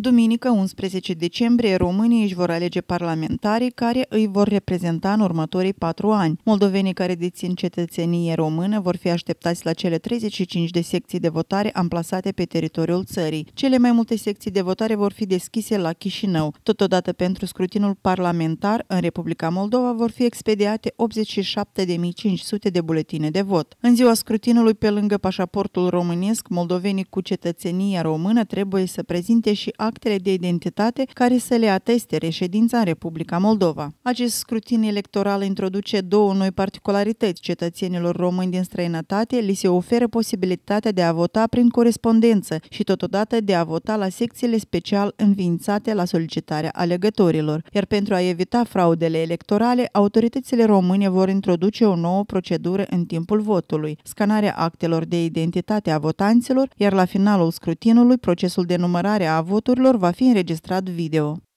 Duminică, 11 decembrie, românii își vor alege parlamentarii care îi vor reprezenta în următorii patru ani. Moldovenii care dețin cetățenie română vor fi așteptați la cele 35 de secții de votare amplasate pe teritoriul țării. Cele mai multe secții de votare vor fi deschise la Chișinău. Totodată pentru scrutinul parlamentar în Republica Moldova vor fi expediate 87.500 de buletine de vot. În ziua scrutinului, pe lângă pașaportul românesc, moldovenii cu cetățenie română trebuie să prezinte și actele de identitate care să le ateste reședința în Republica Moldova. Acest scrutin electoral introduce două noi particularități. Cetățenilor români din străinătate li se oferă posibilitatea de a vota prin corespondență și totodată de a vota la secțiile special înființate la solicitarea alegătorilor. Iar pentru a evita fraudele electorale, autoritățile române vor introduce o nouă procedură în timpul votului, scanarea actelor de identitate a votanților, iar la finalul scrutinului, procesul de numărare a voturilor va fi înregistrat video.